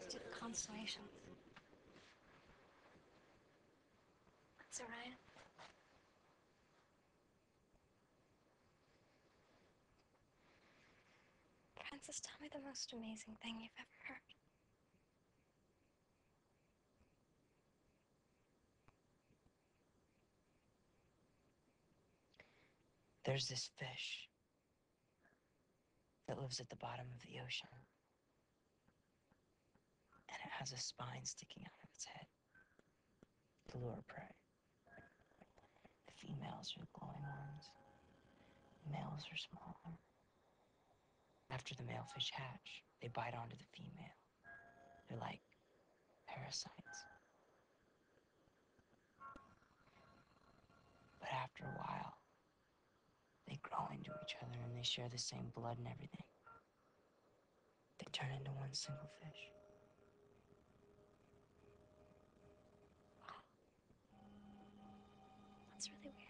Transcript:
to the constellations. What's Orion? Francis, tell me the most amazing thing you've ever heard. There's this fish that lives at the bottom of the ocean. Has a spine sticking out of its head to lure prey. The females are the glowing ones, the males are smaller. After the male fish hatch, they bite onto the female. They're like parasites. But after a while, they grow into each other and they share the same blood and everything. They turn into one single fish. That's really weird.